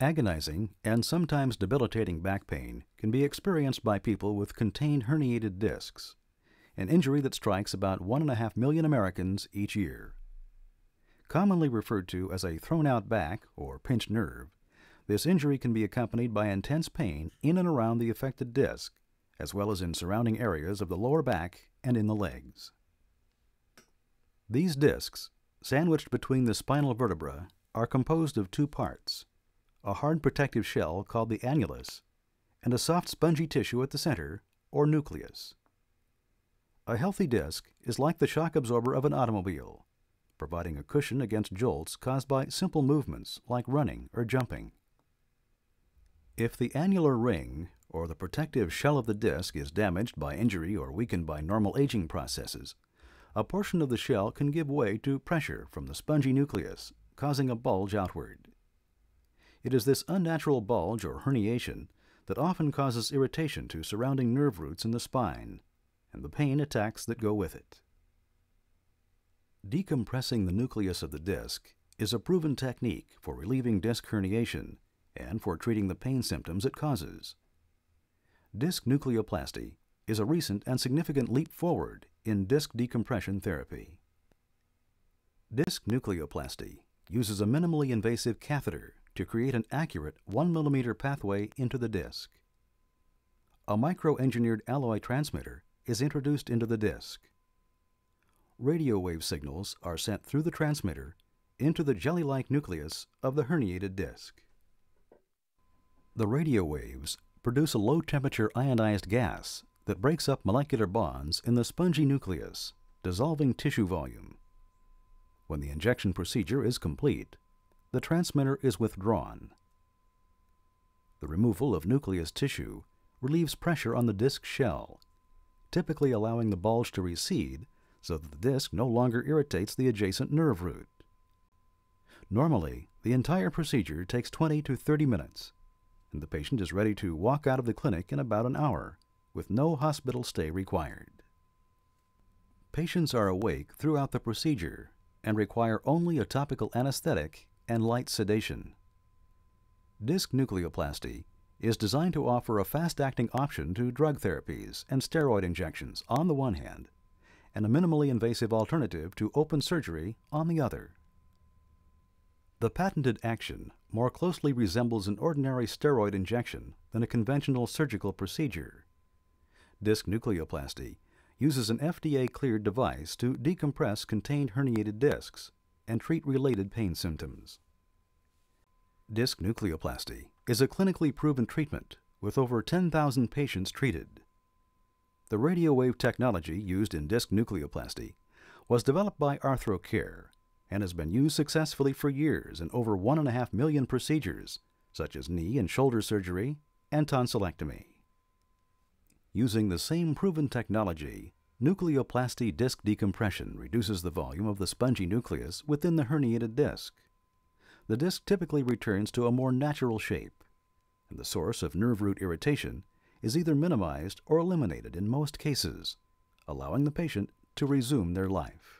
Agonizing and sometimes debilitating back pain can be experienced by people with contained herniated discs, an injury that strikes about 1.5 million Americans each year. Commonly referred to as a thrown out back or pinched nerve, this injury can be accompanied by intense pain in and around the affected disc, as well as in surrounding areas of the lower back and in the legs. These discs, sandwiched between the spinal vertebra, are composed of two parts a hard protective shell called the annulus, and a soft spongy tissue at the center, or nucleus. A healthy disc is like the shock absorber of an automobile, providing a cushion against jolts caused by simple movements like running or jumping. If the annular ring, or the protective shell of the disc, is damaged by injury or weakened by normal aging processes, a portion of the shell can give way to pressure from the spongy nucleus, causing a bulge outward. It is this unnatural bulge or herniation that often causes irritation to surrounding nerve roots in the spine and the pain attacks that go with it. Decompressing the nucleus of the disc is a proven technique for relieving disc herniation and for treating the pain symptoms it causes. Disc nucleoplasty is a recent and significant leap forward in disc decompression therapy. Disc nucleoplasty uses a minimally invasive catheter to create an accurate 1 mm pathway into the disc. A micro-engineered alloy transmitter is introduced into the disc. Radio wave signals are sent through the transmitter into the jelly-like nucleus of the herniated disc. The radio waves produce a low-temperature ionized gas that breaks up molecular bonds in the spongy nucleus, dissolving tissue volume. When the injection procedure is complete, the transmitter is withdrawn. The removal of nucleus tissue relieves pressure on the disc shell, typically allowing the bulge to recede so that the disc no longer irritates the adjacent nerve root. Normally, the entire procedure takes 20 to 30 minutes, and the patient is ready to walk out of the clinic in about an hour with no hospital stay required. Patients are awake throughout the procedure and require only a topical anesthetic and light sedation. Disc nucleoplasty is designed to offer a fast-acting option to drug therapies and steroid injections on the one hand, and a minimally invasive alternative to open surgery on the other. The patented action more closely resembles an ordinary steroid injection than a conventional surgical procedure. Disc nucleoplasty uses an FDA-cleared device to decompress contained herniated discs and treat related pain symptoms. Disc nucleoplasty is a clinically proven treatment with over 10,000 patients treated. The radio wave technology used in disc nucleoplasty was developed by ArthroCare and has been used successfully for years in over 1.5 million procedures, such as knee and shoulder surgery and tonsillectomy. Using the same proven technology, Nucleoplasty disc decompression reduces the volume of the spongy nucleus within the herniated disc. The disc typically returns to a more natural shape, and the source of nerve root irritation is either minimized or eliminated in most cases, allowing the patient to resume their life.